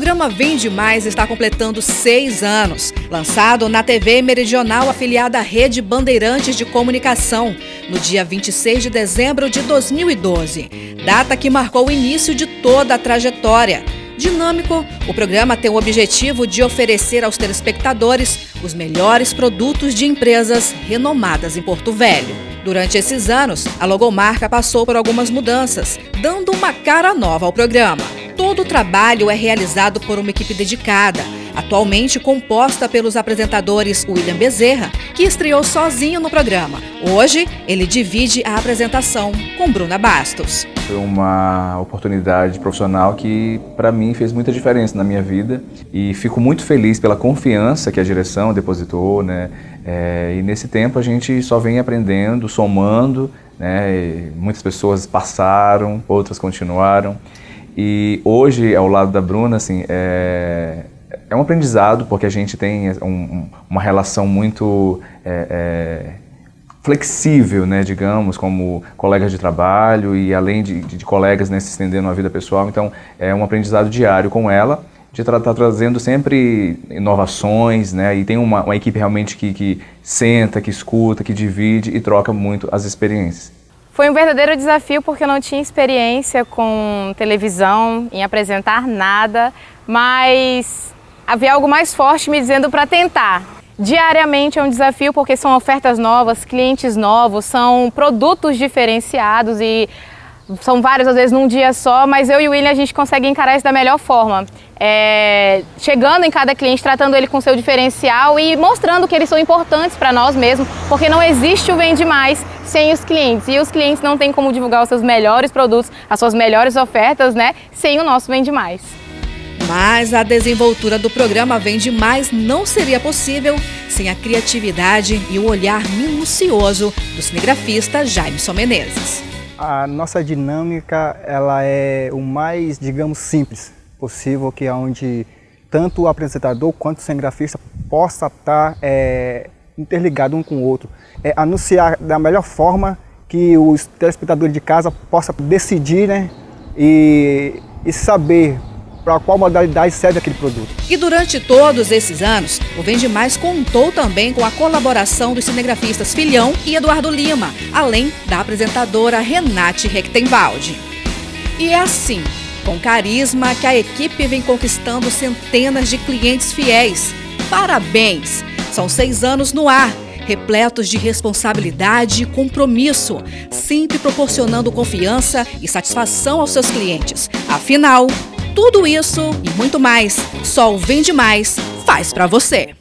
programa Vende Mais está completando seis anos. Lançado na TV Meridional afiliada à Rede Bandeirantes de Comunicação, no dia 26 de dezembro de 2012. Data que marcou o início de toda a trajetória. Dinâmico, o programa tem o objetivo de oferecer aos telespectadores os melhores produtos de empresas renomadas em Porto Velho. Durante esses anos, a logomarca passou por algumas mudanças, dando uma cara nova ao programa. Todo o trabalho é realizado por uma equipe dedicada, atualmente composta pelos apresentadores William Bezerra, que estreou sozinho no programa. Hoje, ele divide a apresentação com Bruna Bastos. Foi uma oportunidade profissional que, para mim, fez muita diferença na minha vida e fico muito feliz pela confiança que a direção depositou, né? É, e nesse tempo a gente só vem aprendendo, somando, né? muitas pessoas passaram, outras continuaram. E hoje, ao lado da Bruna, assim, é, é um aprendizado, porque a gente tem um, uma relação muito é, é, flexível, né, digamos, como colegas de trabalho e além de, de, de colegas né, se estendendo na vida pessoal. Então, é um aprendizado diário com ela, de estar tá trazendo sempre inovações, né, e tem uma, uma equipe realmente que, que senta, que escuta, que divide e troca muito as experiências. Foi um verdadeiro desafio porque eu não tinha experiência com televisão, em apresentar nada, mas havia algo mais forte me dizendo para tentar. Diariamente é um desafio porque são ofertas novas, clientes novos, são produtos diferenciados e são vários às vezes num dia só, mas eu e o William a gente consegue encarar isso da melhor forma. É, chegando em cada cliente, tratando ele com seu diferencial e mostrando que eles são importantes para nós mesmos, porque não existe o Vende Mais sem os clientes. E os clientes não têm como divulgar os seus melhores produtos, as suas melhores ofertas, né, sem o nosso Vende Mais. Mas a desenvoltura do programa Vende Mais não seria possível sem a criatividade e o olhar minucioso do cinegrafista Jaimson Menezes. A nossa dinâmica ela é o mais, digamos, simples possível, que é onde tanto o apresentador quanto o cinegrafista possa estar é, interligado um com o outro. É, anunciar da melhor forma que os telespectadores de casa possam decidir né, e, e saber para qual modalidade serve aquele produto. E durante todos esses anos, o Vende Mais contou também com a colaboração dos cinegrafistas Filhão e Eduardo Lima, além da apresentadora Renate Rectenwald. E é assim, com carisma, que a equipe vem conquistando centenas de clientes fiéis. Parabéns! São seis anos no ar repletos de responsabilidade e compromisso, sempre proporcionando confiança e satisfação aos seus clientes. Afinal, tudo isso e muito mais, só o Vende Mais faz para você.